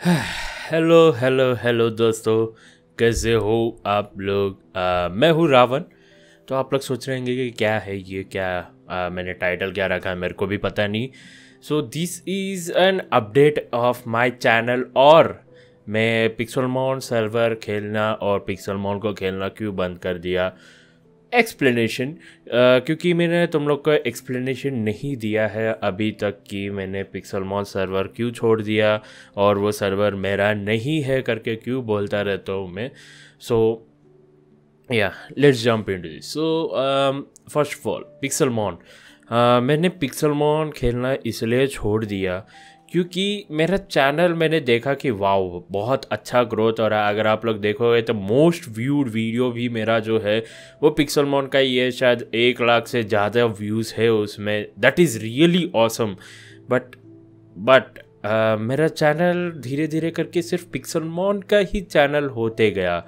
Hello hello hello दोस्तों। कैसे हो आप लोग? आ, मैं हूँ रावण। तो आप लोग सोच रहे होंगे कि क्या है ये क्या आ, मैंने टाइटल क्या रखा है मेरे को भी पता नहीं। So this is an update of my channel और मैं पिक्सल मॉन सर्वर खेलना और पिक्सल मॉन को खेलना क्यों बंद कर दिया? एक्सप्लेनेशन क्योंकि मैंने तुम लोग को एक्सप्लेनेशन नहीं दिया है अभी तक कि मैंने पिक्सल मॉल सर्वर क्यों छोड़ दिया और वो सर्वर मेरा नहीं है करके क्यों बोलता रहता हूँ मैं। So yeah let's jump in this so first of all Pixelmon मैंने पिक्सल मॉन खेलना इसलिए छोड़ दिया क्योंकि मेरा चैनल मैंने देखा कि वाओ बहुत अच्छा ग्रोथ हो रहा है। अगर आप लोग देखोगे तो मोस्ट व्यूड वीडियो भी मेरा जो है, वो पिक्सल मॉन का ही है। शायद एक लाख से ज़्यादा व्यूज़ है उसमें। That is really awesome but but मेरा चैनल धीरे धीरे करके सिर्फ़ पिक्सल मॉन का ही चैनल होते गया।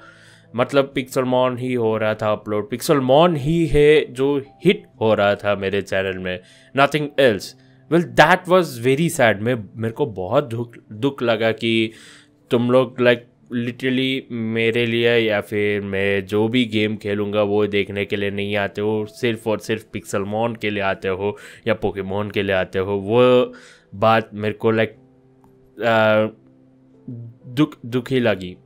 मतलब पिक्सल मॉन ही हो रहा था अपलोड पिक्सल मॉन ही है जो हिट हो रहा था मेरे चैनल में। Nothing else well that was very sad मैं मेरे को बहुत दुख दुख लगा कि तुम लोग लाइक लिटरली मेरे लिए या फिर मैं जो भी गेम खेलूँगा वो देखने के लिए नहीं आते हो। सिर्फ़ और सिर्फ़ पिक्सल मॉन के लिए आते हो या पोकेमोन के लिए आते हो। वो बात मेरे को लाइक दुख दुखी लगी।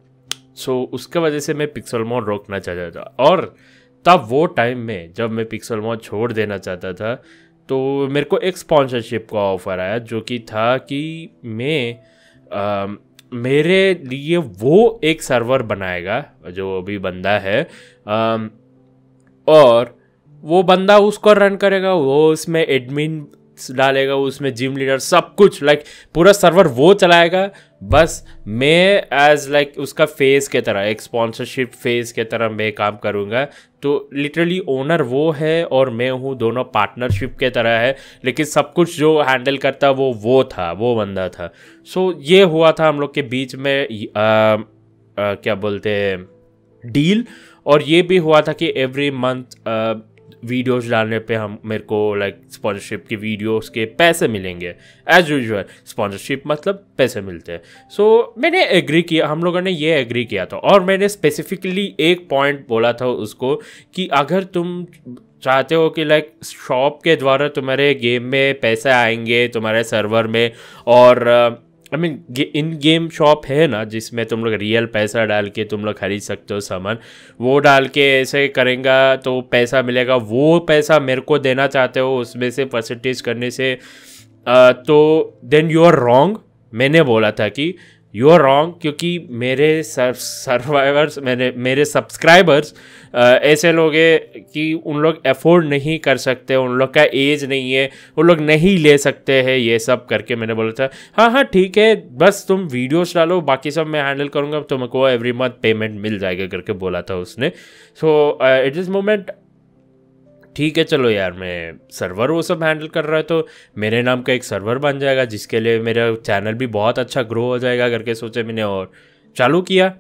सो so, उसके वजह से मैं पिक्सल मॉन रोकना चाहता था। और तब वो टाइम में जब मैं पिक्सल मॉन छोड़ देना चाहता था तो मेरे को एक स्पॉन्सरशिप का ऑफ़र आया जो कि था कि मैं मेरे लिए वो एक सर्वर बनाएगा जो अभी बंदा है आ, और वो बंदा उसको रन करेगा वो उसमें एडमिन डालेगा उसमें जिम लीडर सब कुछ लाइक पूरा सर्वर वो चलाएगा। बस मैं एज लाइक उसका फेस के तरह एक स्पॉन्सरशिप फेस के तरह मैं काम करूँगा। तो लिटरली ओनर वो है और मैं हूँ दोनों पार्टनरशिप के तरह है। लेकिन सब कुछ जो हैंडल करता वो वो था वो बंदा था। सो so, ये हुआ था हम लोग के बीच में आ, आ, क्या बोलते हैं डील और ये भी हुआ था कि एवरी मंथ वीडियोस डालने पे हम मेरे को लाइक स्पॉन्सरशिप की वीडियोस के पैसे मिलेंगे। एज यूजल स्पॉन्सरशिप मतलब पैसे मिलते हैं। सो so, मैंने एग्री किया हम लोगों ने ये एग्री किया था। और मैंने स्पेसिफिकली एक पॉइंट बोला था उसको कि अगर तुम चाहते हो कि लाइक शॉप के द्वारा तुम्हारे गेम में पैसे आएँगे तुम्हारे सर्वर में और I mean in game shop है ना जिसमें तुम लोग रियल पैसा डाल के तुम लोग खरीद सकते हो सामान वो डाल के ऐसे करेंगे तो पैसा मिलेगा। वो पैसा मेरे को देना चाहते हो उसमें से परसेंटेज करने से आ, तो देन यू आर रॉन्ग मैंने बोला था कि यू आर रॉन्ग क्योंकि मेरे सर्वाइवर्स मैंने, मेरे सब्सक्राइबर्स ऐसे लोग हैं कि उन लोग अफोर्ड नहीं कर सकते, उन लोग का एज नहीं है, उन लोग नहीं ले सकते हैं ये सब करके मैंने बोला था। हाँ हाँ ठीक है, बस तुम वीडियोस डालो, बाकी सब मैं हैंडल करूँगा, तुमको एवरी मंथ पेमेंट मिल जाएगा करके बोला था उसने। सो इट इज़ मोमेंट ठीक है, चलो यार, मैं सर्वर वो सब हैंडल कर रहा है तो मेरे नाम का एक सर्वर बन जाएगा, जिसके लिए मेरा चैनल भी बहुत अच्छा ग्रो हो जाएगा करके सोचे मैंने और चालू किया।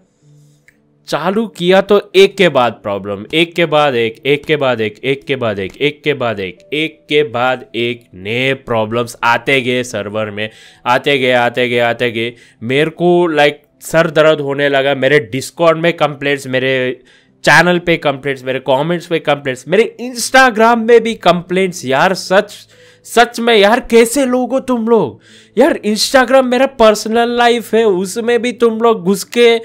चालू किया तो एक के बाद प्रॉब्लम एक के बाद एक एक के बाद एक एक के बाद एक एक के बाद एक एक के बाद एक नए प्रॉब्लम्स आते गए सर्वर में, आते गए आते गए आते गए। मेरे को लाइक सर दर्द होने लगा, मेरे डिस्कॉर्ड में कंप्लेंट्स मेरे चैनल पे कंप्लेंट्स मेरे कमेंट्स पे कंप्लेंट्स मेरे इंस्टाग्राम में भी कंप्लेंट्स यार सच सच में यार कैसे लोग हो तुम लोग? यार इंस्टाग्राम मेरा पर्सनल लाइफ है, उसमें भी तुम लोग घुस के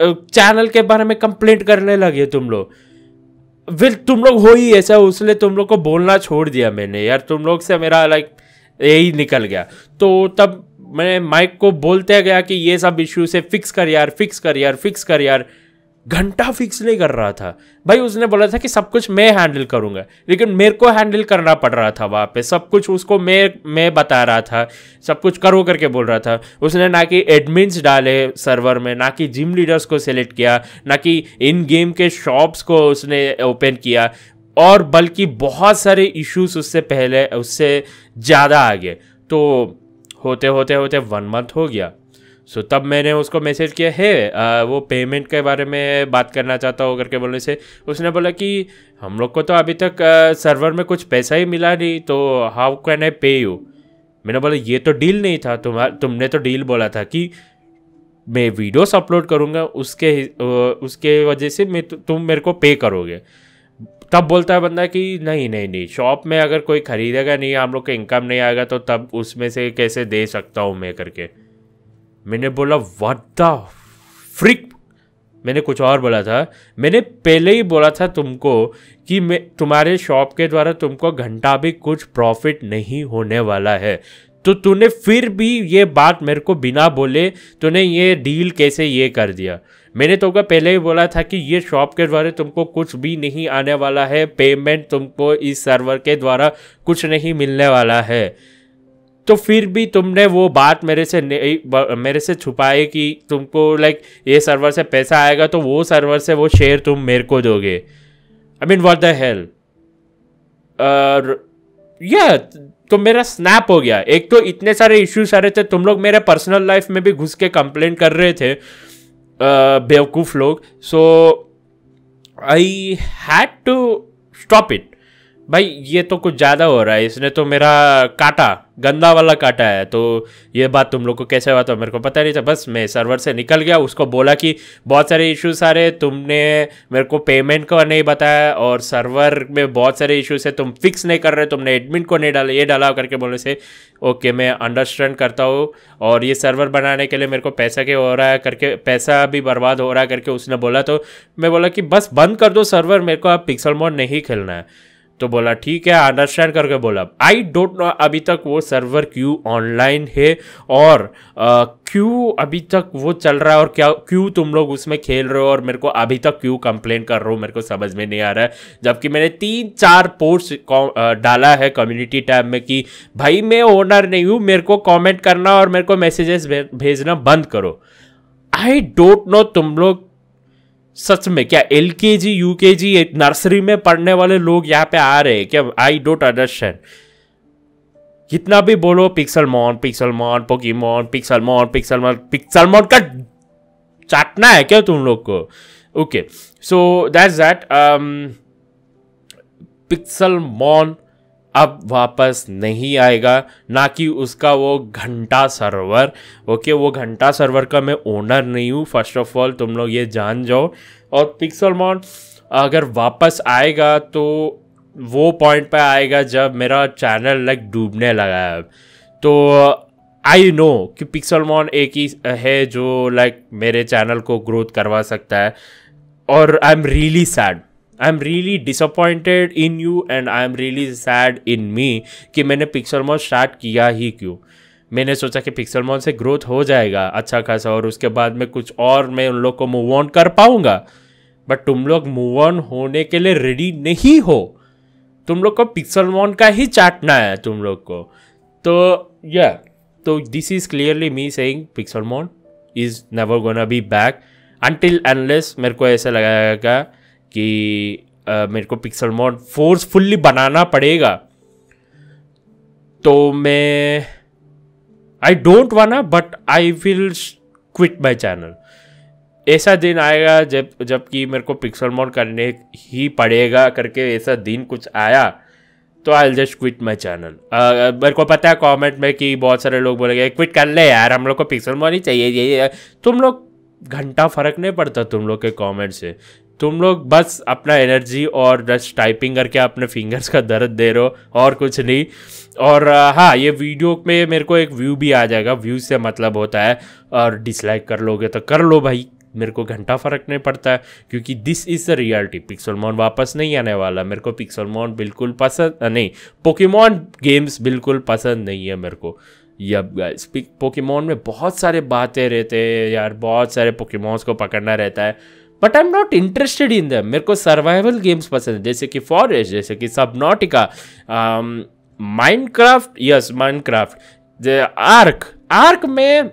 चैनल के बारे में कंप्लेंट करने लगे तुम लोग। फिर तुम लोग हो ही ऐसा, उसने तुम लोग को बोलना छोड़ दिया मैंने, यार तुम लोग से मेरा लाइक यही निकल गया। तो तब मैं माइक को बोलते गया कि ये सब इश्यू से फिक्स कर यार फिक्स कर यार फिक्स कर यार। घंटा फिक्स नहीं कर रहा था। भाई, उसने बोला था कि सब कुछ मैं हैंडल करूँगा। लेकिन मेरे को हैंडल करना पड़ रहा था वहाँ पे। सब कुछ उसको मैं मैं बता रहा था। सब कुछ करो करके बोल रहा था। उसने ना कि एडमिन्स डाले सर्वर में, ना कि जिम लीडर्स को सिलेक्ट किया, ना कि इन गेम के शॉप्स को उसने ओपन किया। और बल्कि बहुत सारे इश्यूज़ उससे पहले, उससे ज़्यादा आ गए तो होते होते होते वन मंथ हो गया। सो so, तब मैंने उसको मैसेज किया है आ, वो पेमेंट के बारे में बात करना चाहता हूँ करके बोलने से उसने बोला कि हम लोग को तो अभी तक आ, सर्वर में कुछ पैसा ही मिला नहीं तो हाउ कैन आई पे यू मैंने बोला ये तो डील नहीं था तुम तुमने तो डील बोला था कि मैं वीडियोस अपलोड करूँगा उसके उसके वजह से मैं तुम मेरे को पे करोगे. तब बोलता है बंदा कि नहीं नहीं नहीं शॉप में अगर कोई ख़रीदेगा नहीं हम लोग का इनकम नहीं आएगा तो तब उसमें से कैसे दे सकता हूँ मैं करके। मैंने बोला व्हाट द फ्रिक मैंने कुछ और बोला था। मैंने पहले ही बोला था तुमको कि मैं, तुम्हारे शॉप के द्वारा तुमको घंटा भी कुछ प्रॉफिट नहीं होने वाला है। तो तूने फिर भी ये बात मेरे को बिना बोले तूने ये डील कैसे ये कर दिया? मैंने तुमको पहले ही बोला था कि ये शॉप के द्वारा तुमको कुछ भी नहीं आने वाला है, पेमेंट तुमको इस सर्वर के द्वारा कुछ नहीं मिलने वाला है। तो फिर भी तुमने वो बात मेरे से मेरे से छुपाए कि तुमको लाइक ये सर्वर से पैसा आएगा तो वो सर्वर से वो शेयर तुम मेरे को दोगे। I mean what the hell या तो मेरा स्नैप हो गया। एक तो इतने सारे इश्यूज़ आ रहे थे, तुम लोग मेरे पर्सनल लाइफ में भी घुस के कंप्लेन कर रहे थे बेवकूफ़ लोग। So I had to stop it भाई, ये तो कुछ ज़्यादा हो रहा है। इसने तो मेरा काटा, गंदा वाला काटा है। तो ये बात तुम लोग को कैसे हुआ तो मेरे को पता नहीं था। बस मैं सर्वर से निकल गया, उसको बोला कि बहुत सारे इश्यूज़ आ रहे तुमने मेरे को पेमेंट का नहीं बताया और सर्वर में बहुत सारे इश्यूज़ है, तुम फिक्स नहीं कर रहे, तुमने एडमिन को नहीं डाला, ये डाला करके बोलने से ओके मैं अंडरस्टैंड करता हूँ। और ये सर्वर बनाने के लिए मेरे को पैसा क्या हो रहा है, करके, पैसा भी बर्बाद हो रहा है करके उसने बोला तो मैं बोला कि बस बंद कर दो सर्वर मेरे को अब पिक्सल मोड नहीं खेलना है। तो बोला, ठीक है अंडरस्टैंड करके बोला। आई डोंट नो अभी तक वो सर्वर क्यों ऑनलाइन है और क्यों अभी तक वो चल रहा है और क्या क्यों तुम लोग उसमें खेल रहे हो और मेरे को अभी तक क्यों कंप्लेन कर रहे हो, मेरे को समझ में नहीं आ रहा है। जबकि मैंने तीन चार पोस्ट डाला है कम्युनिटी टैब में कि, भाई, मैं ओनर नहीं हूँ, मेरे को कॉमेंट करना और मेरे को मैसेजेस भेजना बंद करो। आई डोंट नो तुम लोग सच में, क्या एल के जी यू के जी नर्सरी में पढ़ने वाले लोग यहाँ पे आ रहे हैं? क्या आई डोंट अंडरस्टैंड कितना भी बोलो Pixelmon Pixelmon Pokemon Pixelmon Pixelmon Pixelmon का चाटना है क्या तुम लोग को? Okay so that's that Pixelmon अब वापस नहीं आएगा, ना कि उसका वो घंटा सर्वर ओके वो घंटा सर्वर का मैं ओनर नहीं हूँ। फ़र्स्ट ऑफ़ ऑल तुम लोग ये जान जाओ। और पिक्सल मॉन अगर वापस आएगा तो वो पॉइंट पे आएगा जब मेरा चैनल लाइक डूबने लगा है। तो आई नो कि पिक्सल मॉन एक ही है जो लाइक मेरे चैनल को ग्रोथ करवा सकता है। और I am really sad I am really disappointed in you and I am really sad in me कि मैंने पिक्सल मॉल स्टार्ट किया ही क्यों? मैंने सोचा कि पिक्सल मॉल से ग्रोथ हो जाएगा अच्छा खासा, और उसके बाद में कुछ और मैं उन लोग को मूव ऑन कर पाऊँगा। बट तुम लोग मूव ऑन होने के लिए रेडी नहीं हो। तुम लोग को पिक्सल मॉन का ही चाटना है तुम लोग को। तो या तो this is clearly me saying Pixelmon is never gonna be back until unless मेरे को ऐसा लगाएगा कि आ, मेरे को पिक्सल मोड फोर्सफुल्ली बनाना पड़ेगा। तो मैं I don't wanna but I will quit my channel ऐसा दिन आएगा जब जबकि मेरे को पिक्सल मोड करने ही पड़ेगा करके ऐसा दिन कुछ आया तो I just quit my channel मेरे को पता है कमेंट में कि बहुत सारे लोग बोलेंगे क्विट कर ले यार हम लोग को पिक्सल मोड ही चाहिए ये तुम लोग घंटा फ़र्क नहीं पड़ता तुम लोग के कमेंट से। तुम लोग बस अपना एनर्जी और जस्ट टाइपिंग करके अपने फिंगर्स का दर्द दे रहे हो, और कुछ नहीं। और हाँ ये वीडियो में मेरे को एक व्यू भी आ जाएगा। व्यू से मतलब होता है, और डिसलाइक कर लोगे तो कर लो भाई। मेरे को घंटा फ़र्क नहीं पड़ता है क्योंकि this is the reality Pixelmon वापस नहीं आने वाला। मेरे को पिक्सल मॉन बिल्कुल पसंद नहीं पोकेमॉन गेम्स बिल्कुल पसंद नहीं है मेरे को। यब गाइस पोकेमॉन में बहुत सारे बातें रहते हैं यार, बहुत सारे पोकेमॉन्स को पकड़ना रहता है। But I am not interested in them मेरे को सर्वाइवल गेम्स पसंद है। जैसे कि फॉरेस्ट जैसे कि Subnautica Minecraft yes Minecraft Ark Ark में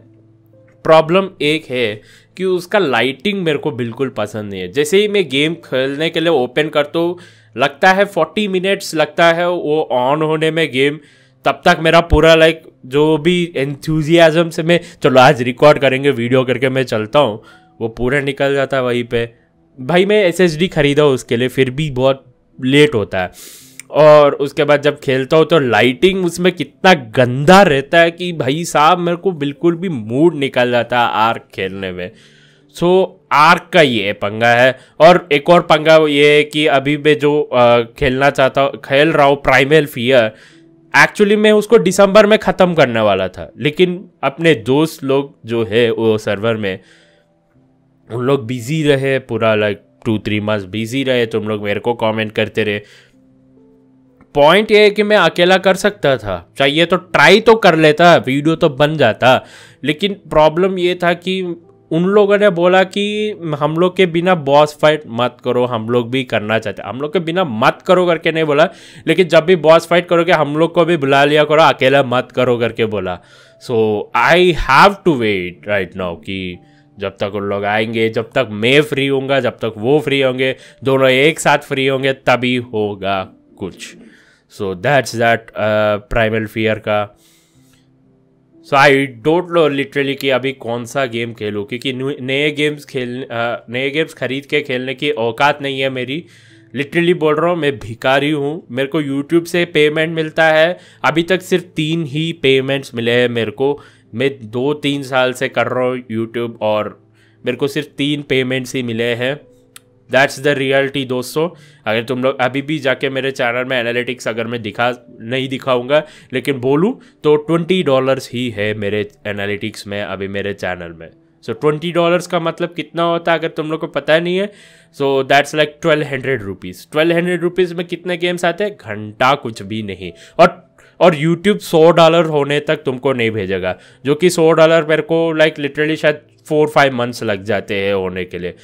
प्रॉब्लम एक है कि उसका लाइटिंग मेरे को बिल्कुल पसंद नहीं है। जैसे ही मैं गेम खेलने के लिए ओपन करता हूँ, लगता है फोर्टी मिनट्स लगता है वो ऑन होने में गेम तब तक मेरा पूरा लाइक जो भी एंथुजियाज़म से मैं, चलो आज रिकॉर्ड करेंगे वीडियो करके मैं चलता हूँ। वो पूरा निकल जाता है वहीं पे। भाई मैं एस एस डी खरीदा उसके लिए फिर भी बहुत लेट होता है। और उसके बाद जब खेलता हूँ तो लाइटिंग उसमें कितना गंदा रहता है कि भाई साहब मेरे को बिल्कुल भी मूड निकल जाता है आर्क खेलने में। सो so, आर्क का ये पंगा है। और एक और पंगा ये है कि अभी मैं जो खेलना चाहता हूँ खेल रहा हूँ प्राइमल फियर एक्चुअली मैं उसको दिसंबर में ख़त्म करने वाला था। लेकिन अपने दोस्त लोग जो है वो सर्वर में उन लोग बिज़ी रहे, पूरा like two three months busy रहे, तुम लोग मेरे को कमेंट करते रहे। पॉइंट ये है कि मैं अकेला कर सकता था। चाहिए तो ट्राई तो कर लेता वीडियो तो बन जाता। लेकिन प्रॉब्लम ये था कि उन लोगों ने बोला कि हम लोग के बिना बॉस फाइट मत करो, हम लोग भी करना चाहते। हम लोग के बिना मत करो करके नहीं बोला, लेकिन जब भी बॉस फाइट करोगे, हम लोग को भी बुला लिया करो, अकेला मत करो करके बोला। So I have to wait right now कि जब तक उन लोग आएँगे, जब तक मैं फ्री होऊँगा, जब तक वो फ्री होंगे, दोनों एक साथ फ्री होंगे, तभी होगा कुछ। So that's that primal fear का। So I don't know literally कि अभी कौन सा गेम खेलूँ, क्योंकि नए गेम्स खेल नए गेम्स खरीद के खेलने की औकात नहीं है मेरी। लिटरली बोल रहा हूँ, मैं भिकारी हूँ, मेरे को यूट्यूब से पेमेंट मिलता है। अभी तक सिर्फ़ तीन ही पेमेंट्स मिले हैं मेरे को। मैं दो तीन साल से कर रहा हूँ यूट्यूब और मेरे को सिर्फ़ तीन पेमेंट्स ही मिले हैं। दैट्स द रियलिटी दोस्तों। अगर तुम लोग अभी भी जाके मेरे चैनल में एनालिटिक्स अगर मैं दिखा, नहीं दिखाऊँगा, लेकिन बोलूँ तो ट्वेंटी डॉलर्स ही है मेरे एनालिटिक्स में, अभी मेरे चैनल में। सो ट्वेंटी डॉलर्स का मतलब कितना होता है अगर तुम लोग को पता नहीं है? So that's like twelve hundred rupees twelve hundred rupees में कितने गेम्स आते हैं? घंटा कुछ भी नहीं। और और यूट्यूब सौ डॉलर होने तक तुमको नहीं भेजेगा जो कि सौ डॉलर मेरे को लाइक लिटरली शायद फोर फाइव मंथ्स लग जाते हैं होने के लिए।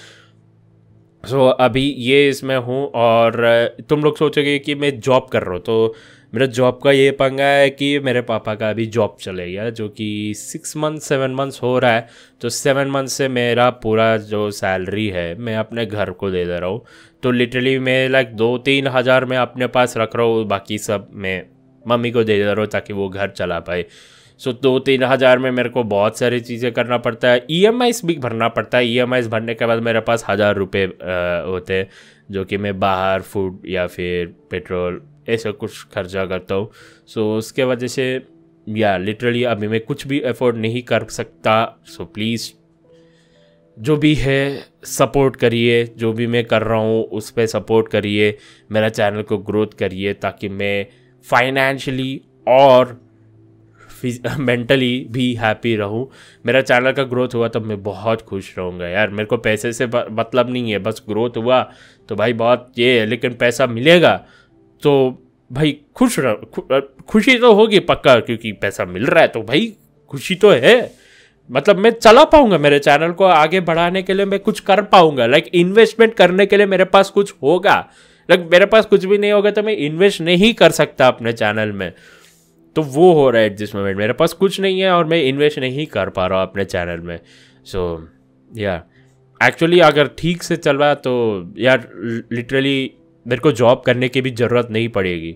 सो so, अभी ये इसमें हूँ और तुम लोग सोचोगे कि मैं जॉब कर रहा हूँ तो मेरा जॉब का ये पंगा है कि मेरे पापा का अभी जॉब चले गया जो कि सिक्स मंथ सेवन मंथ्स हो रहा है। तो सेवन मंथ से मेरा पूरा जो सैलरी है मैं अपने घर को दे दे रहा हूँ। तो लिटरली मैं लाइक दो तीन हज़ार मैं अपने पास रख रहा हूँ बाकी सब मैं मम्मी को दे दे रहा ताकि वो घर चला पाए। सो दो तीन हज़ार में मेरे को बहुत सारी चीज़ें करना पड़ता है। ई एम भी भरना पड़ता है। ई एम भरने के बाद मेरे पास हज़ार रुपये होते हैं, जो कि मैं बाहर फ़ूड या फिर पेट्रोल ऐसा कुछ खर्चा करता हूँ। सो उसके वजह से, या लिटरली अभी मैं कुछ भी अफोर्ड नहीं कर सकता। सो प्लीज़ जो भी है सपोर्ट करिए। जो भी मैं कर रहा हूँ, उस पर सपोर्ट करिए। मेरा चैनल को ग्रोथ करिए ताकि मैं फाइनेंशियली और मेंटली भी हैप्पी रहूँ। मेरा चैनल का ग्रोथ हुआ तब मैं बहुत खुश रहूँगा यार। मेरे को पैसे से मतलब नहीं है, बस ग्रोथ हुआ। तो भाई बहुत ये है, लेकिन पैसा मिलेगा। तो भाई खुश रह खुशी तो होगी पक्का, क्योंकि पैसा मिल रहा है तो भाई खुशी तो है। मतलब मैं चला पाऊँगा, मेरे चैनल को आगे बढ़ाने के लिए मैं कुछ कर पाऊँगा। लाइक इन्वेस्टमेंट करने के लिए मेरे पास कुछ होगा। लाइक मेरे पास कुछ भी नहीं होगा तो मैं इन्वेस्ट नहीं कर सकता अपने चैनल में। तो वो हो रहा है एट दिस मोमेंट मेरे पास कुछ नहीं है और मैं इन्वेस्ट नहीं कर पा रहा हूँ अपने चैनल में। सो या एक्चुअली अगर ठीक से चल रहा तो यार लिटरली मेरे को जॉब करने की भी ज़रूरत नहीं पड़ेगी।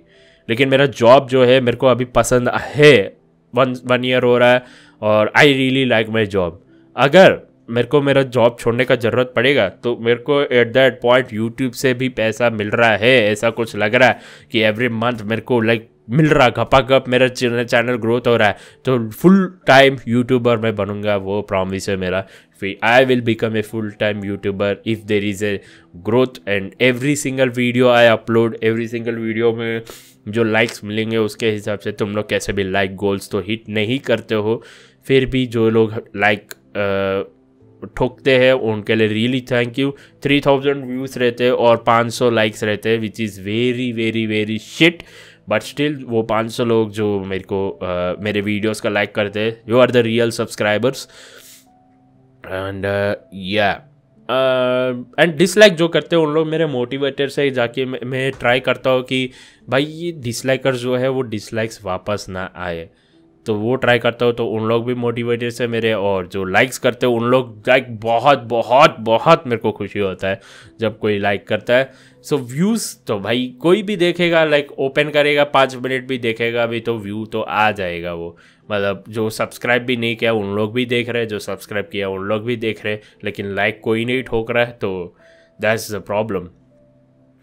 लेकिन मेरा जॉब जो है, मेरे को अभी पसंद है। वन वन ईयर हो रहा है और I really like my job अगर मेरे को मेरा जॉब छोड़ने का ज़रूरत पड़ेगा तो मेरे को एट दैट पॉइंट यूट्यूब से भी पैसा मिल रहा है, ऐसा कुछ लग रहा है कि एवरी मंथ मेरे को लाइक मिल रहा घपा घप मेरा चैनल ग्रोथ हो रहा है तो फुल टाइम यूट्यूबर मैं बनूँगा, वो प्रॉमिस है मेरा। फिर I will become a full time YouTuber if there is a growth and every single video I upload every single video में जो लाइक्स मिलेंगे, उसके हिसाब से तुम लोग कैसे भी लाइक गोल्स तो हिट नहीं करते हो, फिर भी जो लोग लाइक ठोकते हैं उनके लिए really thank you three thousand views रहते हैं और पाँच सौ लाइक्स रहते हैं which is very very very shit but still वो 500 लोग जो मेरे को uh, मेरे वीडियोस का लाइक करते हैं you are the real subscribers and yeah and dislike जो करते हैं उन लोग मेरे मोटिवेटर से जाके मैं, मैं ट्राई करता हूँ कि भाई ये डिसलाइकर जो है वो डिसलाइक्स वापस ना आए. तो वो ट्राई करता हूँ तो उन लोग भी मोटिवेटेड से मेरे और जो लाइक्स करते हैं उन लोग लाइक बहुत बहुत बहुत मेरे को खुशी होता है जब कोई लाइक करता है। सो so, व्यूज़ तो भाई कोई भी देखेगा लाइक ओपन करेगा पाँच मिनट भी देखेगा भी तो व्यू तो आ जाएगा वो। मतलब जो सब्सक्राइब भी नहीं किया उन लोग भी देख रहे जो सब्सक्राइब किया उन लोग भी देख रहे लेकिन लाइक कोई नहीं ठोक रहा है तो that's the problem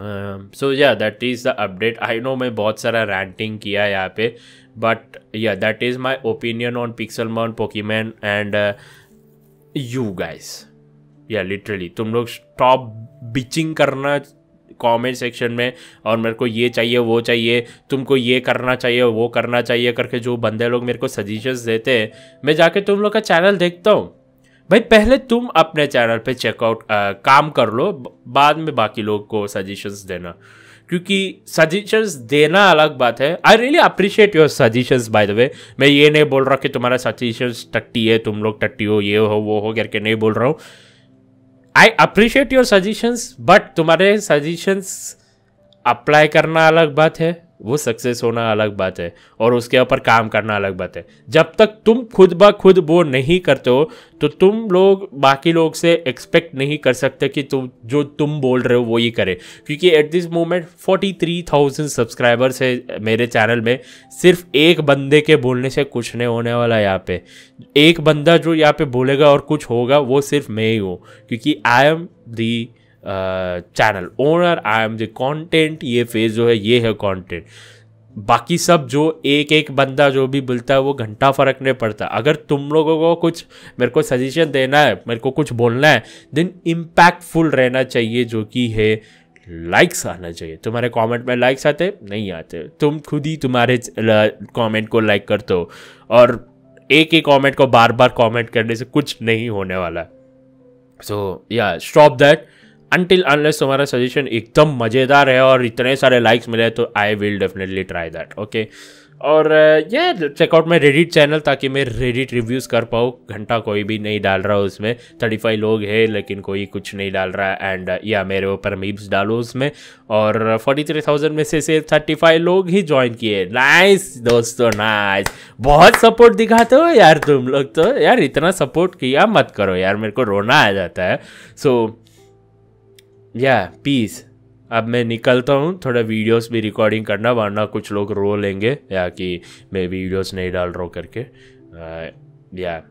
so yeah that is the update I know मैं बहुत सारा रैंटिंग किया यहाँ पे but yeah that is my opinion on Pixelmon Pokemon and you guys yeah literally तुम लोग स्टॉप बिचिंग करना कमेंट सेक्शन में, और मेरे को ये चाहिए, वो चाहिए, तुमको ये करना चाहिए, वो करना चाहिए करके जो बंदे लोग मेरे को सजेशंस देते हैं, मैं जाके तुम लोग का चैनल देखता हूँ। भाई, पहले तुम अपने चैनल पे चेकआउट काम कर लो बाद में बाकी लोग को सजेशंस देना। क्योंकि सजेशंस देना अलग बात है। I really appreciate your suggestions by the way मैं ये नहीं बोल रहा कि तुम्हारा सजेशंस टट्टी है, तुम लोग टट्टी हो, ये हो, वो हो, करके नहीं बोल रहा हूँ। I appreciate your suggestions but तुम्हारे सजेशंस अप्लाई करना अलग बात है। वो सक्सेस होना अलग बात है और उसके ऊपर काम करना अलग बात है। जब तक तुम खुद ब खुद वो नहीं करते हो तो तुम लोग, बाकी लोग से एक्सपेक्ट नहीं कर सकते कि तुम, जो तुम बोल रहे हो वो ही करे। क्योंकि at this moment forty three thousand subscribers है मेरे चैनल में। सिर्फ़ एक बंदे के बोलने से कुछ नहीं होने वाला यहाँ पे। एक बंदा जो यहाँ पे बोलेगा और कुछ होगा, वो सिर्फ़ मैं ही हूँ। क्योंकि I am the channel owner I am the content ये फ़ेज़ जो है, ये है कंटेंट बाकी सब जो एक एक बंदा जो भी बोलता है, वो घंटा फ़र्क नहीं पड़ता. अगर तुम लोगों को कुछ मेरे को सजेशन देना है, मेरे को कुछ बोलना है देन इम्पैक्टफुल रहना चाहिए, जो कि है लाइक्स आना चाहिए. तुम्हारे कमेंट में लाइक्स आते, नहीं आते. तुम खुद ही तुम्हारे कमेंट को लाइक करते हो. और एक ही कमेंट को बार बार कमेंट करने से कुछ नहीं होने वाला. So yeah stop that until unless तुम्हारा सजेशन एकदम मज़ेदार है और इतने सारे लाइक्स मिले तो I will definitely try that okay और ये चेकआउट में रेडिट चैनल ताकि मैं रेडिट रिव्यूज़ कर पाऊँ। घंटा कोई भी नहीं डाल रहा उसमें। थर्टी फाइव लोग हैं लेकिन कोई कुछ नहीं डाल रहा है। एंड या मेरे ऊपर मीब्स डालो उसमें। और फोर्टी थ्री थाउज़ेंड में से सिर्फ़ थर्टी फाइव लोग ही ज्वाइन किए। नाइस दोस्तों नाइस बहुत सपोर्ट दिखाते हो यार तुम लोग तो। यार इतना सपोर्ट किया मत करो यार मेरे को रोना आ जाता है। सो so, या पीस अब मैं निकलता हूँ, थोड़ा वीडियोस भी रिकॉर्डिंग करना, वरना कुछ लोग रो लेंगे, या कि मैं वीडियोस नहीं डाल रहा हूँ करके। या